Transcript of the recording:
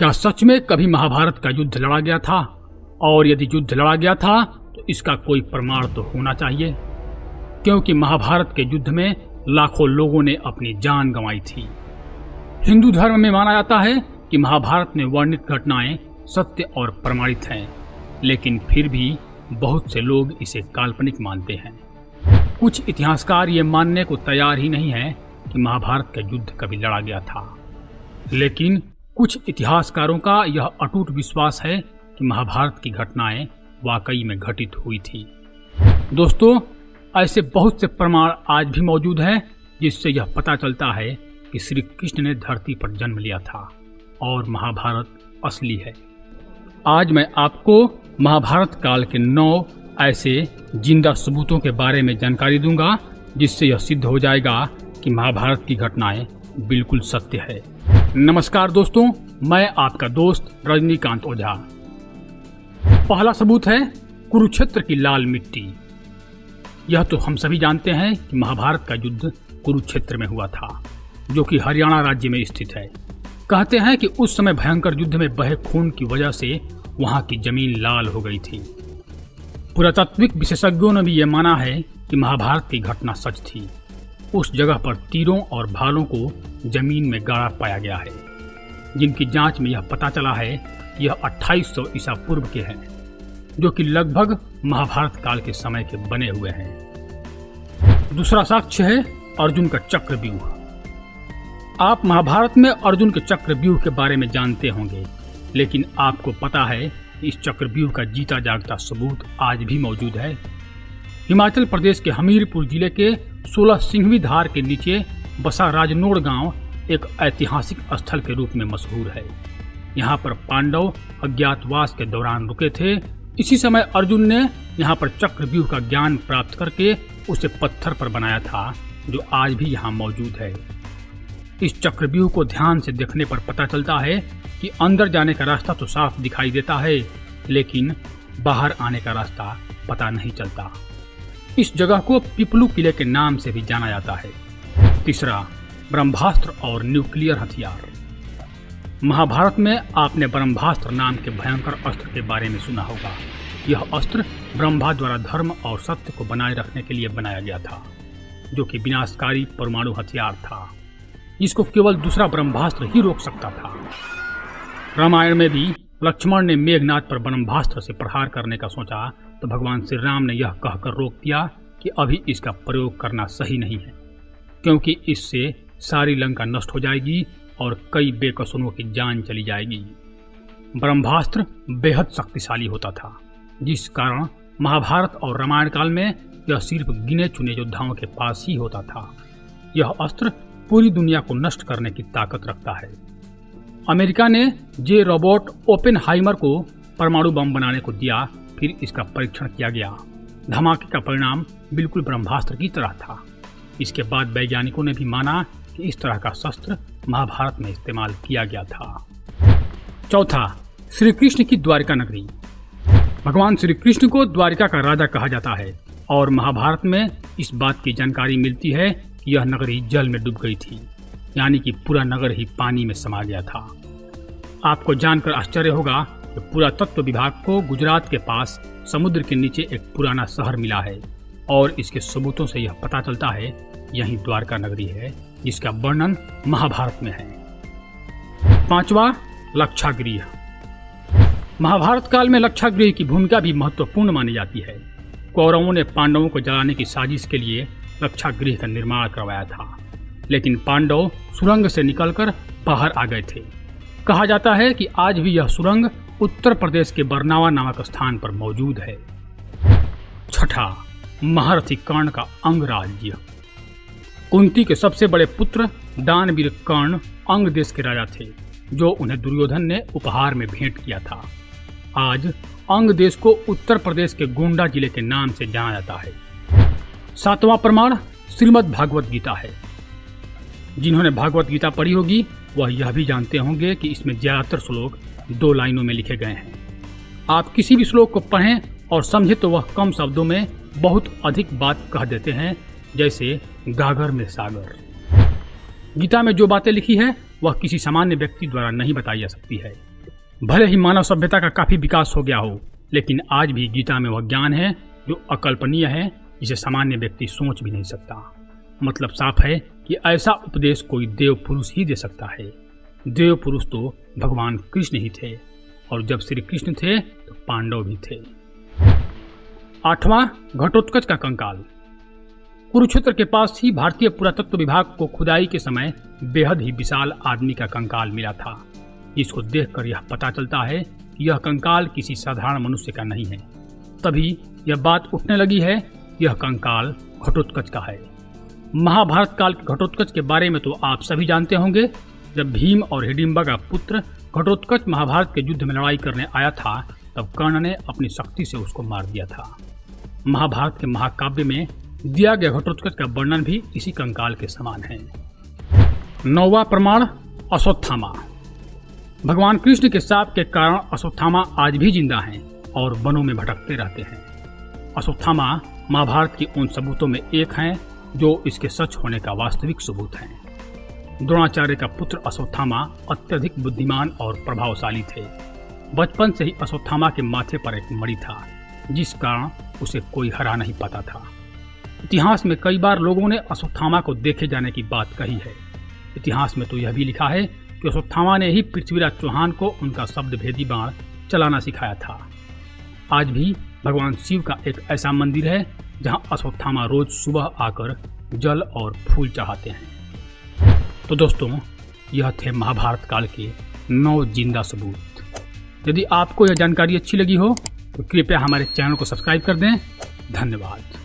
क्या सच में कभी महाभारत का युद्ध लड़ा गया था? और यदि युद्ध लड़ा गया था तो इसका कोई प्रमाण तो होना चाहिए। क्योंकि महाभारत के युद्ध में लाखों लोगों ने अपनी जान गंवाई थी। हिंदू धर्म में माना जाता है कि महाभारत में वर्णित घटनाएँ सत्य और प्रमाणित हैं, लेकिन फिर भी बहुत से लोग इसे काल्पनिक मानते हैं। कुछ इतिहासकार ये मानने को तैयार ही नहीं है कि महाभारत का युद्ध कभी लड़ा गया था। लेकिन कुछ इतिहासकारों का यह अटूट विश्वास है कि महाभारत की घटनाएँ वाकई में घटित हुई थी। दोस्तों, ऐसे बहुत से प्रमाण आज भी मौजूद हैं, जिससे यह पता चलता है कि श्री कृष्ण ने धरती पर जन्म लिया था और महाभारत असली है। आज मैं आपको महाभारत काल के नौ ऐसे ज़िंदा सबूतों के बारे में जानकारी दूँगा, जिससे यह सिद्ध हो जाएगा कि महाभारत की घटनाएँ बिल्कुल सत्य है। नमस्कार दोस्तों, मैं आपका दोस्त रजनीकांत ओझा। पहला सबूत है कुरुक्षेत्र की लाल मिट्टी। यह तो हम सभी जानते हैं कि महाभारत का युद्ध कुरुक्षेत्र में हुआ था, जो कि हरियाणा राज्य में स्थित है। कहते हैं कि उस समय भयंकर युद्ध में बहे खून की वजह से वहाँ की ज़मीन लाल हो गई थी। पुरातात्विक विशेषज्ञों ने भी यह माना है कि महाभारत की घटना सच थी। उस जगह पर तीरों और भालों को ज़मीन में गाड़ा पाया गया है, जिनकी जाँच में यह पता चला है कि यह 2800 ईसा पूर्व के हैं, जो कि लगभग महाभारत काल के समय के बने हुए हैं। दूसरा साक्ष्य है, अर्जुन का चक्रव्यूह। आप महाभारत में अर्जुन के चक्रव्यूह के बारे में जानते होंगे, लेकिन आपको पता है, इस चक्रव्यूह का जीता जागता सबूत आज भी मौजूद है। हिमाचल प्रदेश के हमीरपुर ज़िले के सोलह सिंहवी धार के नीचे बसा राजनोड़ गाँव एक ऐतिहासिक स्थल के रूप में मशहूर है। यहाँ पर पांडव अज्ञातवास के दौरान रुके थे। इसी समय अर्जुन ने यहाँ पर चक्रव्यूह का ज्ञान प्राप्त करके उसे पत्थर पर बनाया था, जो आज भी यहाँ मौजूद है। इस चक्रव्यूह को ध्यान से देखने पर पता चलता है कि अंदर जाने का रास्ता तो साफ़ दिखाई देता है, लेकिन बाहर आने का रास्ता पता नहीं चलता। इस जगह को पिपलू किले के नाम से भी जाना जाता है। तीसरा, ब्रह्मास्त्र और न्यूक्लियर हथियार। महाभारत में आपने ब्रह्मास्त्र नाम के भयंकर अस्त्र के बारे में सुना होगा। यह अस्त्र ब्रह्मा द्वारा धर्म और सत्य को बनाए रखने के लिए बनाया गया था, जो कि विनाशकारी परमाणु हथियार था। इसको केवल दूसरा ब्रह्मास्त्र ही रोक सकता था। रामायण में भी लक्ष्मण ने मेघनाथ पर ब्रह्मास्त्र से प्रहार करने का सोचा तो भगवान श्री राम ने यह कहकर रोक दिया कि अभी इसका प्रयोग करना सही नहीं है, क्योंकि इससे सारी लंका नष्ट हो जाएगी और कई बेकसुरों की जान चली जाएगी। ब्रह्मास्त्र बेहद शक्तिशाली होता था, जिस कारण महाभारत और रामायण काल में यह सिर्फ़ गिने चुने योद्धाओं के पास ही होता था। यह अस्त्र पूरी दुनिया को नष्ट करने की ताकत रखता है। अमेरिका ने जे रोबोट ओपन हाइमर को परमाणु बम बनाने को दिया फिर इसका परीक्षण किया गया। धमाके का परिणाम बिल्कुल ब्रह्मास्त्र की तरह था। इसके बाद वैज्ञानिकों ने भी माना कि इस तरह का शस्त्र महाभारत में इस्तेमाल किया गया था। चौथा श्री कृष्ण की द्वारिका नगरी। भगवान श्री कृष्ण को द्वारिका का राजा कहा जाता है और महाभारत में इस बात की जानकारी मिलती है कि यह नगरी जल में डूब गई थी, यानी कि पूरा नगर ही पानी में समा गया था। आपको जानकर आश्चर्य होगा कि पुरातत्व विभाग को गुजरात के पास समुद्र के नीचे एक पुराना शहर मिला है और इसके सबूतों से यह पता चलता है, यही द्वारका नगरी है, जिसका वर्णन महाभारत में है। पांचवा, लक्षागृह। महाभारत काल में लक्षागृह की भूमिका भी महत्वपूर्ण मानी जाती है। कौरवों ने पांडवों को जलाने की साजिश के लिए लक्षागृह का निर्माण करवाया था, लेकिन पांडव सुरंग से निकलकर बाहर आ गए थे। कहा जाता है कि आज भी यह सुरंग उत्तर प्रदेश के बरनावा नामक स्थान पर मौजूद है। छठा महारथी कर्ण का अंग राज्य कुंती के सबसे बड़े पुत्र दानवीर कर्ण अंग देश के राजा थे, जो उन्हें दुर्योधन ने उपहार में भेंट किया था। आज अंग देश को उत्तर प्रदेश के गोंडा ज़िले के नाम से जाना जाता है। सातवां प्रमाण श्रीमद भागवत गीता है। जिन्होंने भागवत गीता पढ़ी होगी वह यह भी जानते होंगे कि इसमें ज़्यादातर श्लोक दो लाइनों में लिखे गए हैं। आप किसी भी श्लोक को पढ़ें और समझे तो वह कम शब्दों में बहुत अधिक बात कह देते हैं, जैसे गागर में सागर। गीता में जो बातें लिखी है, वह किसी सामान्य व्यक्ति द्वारा नहीं बताई जा सकती है। भले ही मानव सभ्यता का काफ़ी विकास हो गया हो, लेकिन आज भी गीता में वह ज्ञान है जो अकल्पनीय है, जिसे सामान्य व्यक्ति सोच भी नहीं सकता। मतलब साफ़ है कि ऐसा उपदेश कोई देव पुरुष ही दे सकता है। देव पुरुष तो भगवान कृष्ण ही थे, और जब श्री कृष्ण थे तो पांडव भी थे। आठवां घटोत्कच का कंकाल। कुरुक्षेत्र के पास ही भारतीय पुरातत्व विभाग को खुदाई के समय बेहद ही विशाल आदमी का कंकाल मिला था। इसको देखकर यह पता चलता है कि यह कंकाल किसी साधारण मनुष्य का नहीं है। तभी यह बात उठने लगी है, यह कंकाल घटोत्कच का है। महाभारत काल के घटोत्कच के बारे में तो आप सभी जानते होंगे, जब भीम और हिडिम्बा का पुत्र घटोत्कच महाभारत के युद्ध में लड़ाई करने आया था, तब कर्ण ने अपनी शक्ति से उसको मार दिया था। महाभारत के महाकाव्य में दिया गया घटोत्कच का वर्णन भी इसी कंकाल के समान है। नौवा प्रमाण, अश्वत्थामा। भगवान कृष्ण के साप के कारण अश्वत्थामा आज भी ज़िंदा हैं और वनों में भटकते रहते हैं। अश्वत्थामा महाभारत की उन सबूतों में एक हैं जो इसके सच होने का वास्तविक सबूत है। द्रोणाचार्य का पुत्र अश्वत्थामा अत्यधिक बुद्धिमान और प्रभावशाली थे। बचपन से ही अश्वत्थामा के माथे पर एक मणि था, जिस कारण उसे कोई हरा नहीं पाता था। इतिहास में कई बार लोगों ने अश्वत्थामा को देखे जाने की बात कही है। इतिहास में तो यह भी लिखा है कि अश्वत्थामा ने ही पृथ्वीराज चौहान को उनका शब्द भेदी बाण चलाना सिखाया था। आज भी भगवान शिव का एक ऐसा मंदिर है जहाँ अश्वत्थामा रोज सुबह आकर जल और फूल चढ़ाते हैं। तो दोस्तों, यह थे महाभारत काल के नौ ज़िंदा सबूत। यदि आपको यह जानकारी अच्छी लगी हो तो कृपया हमारे चैनल को सब्सक्राइब कर दें। धन्यवाद।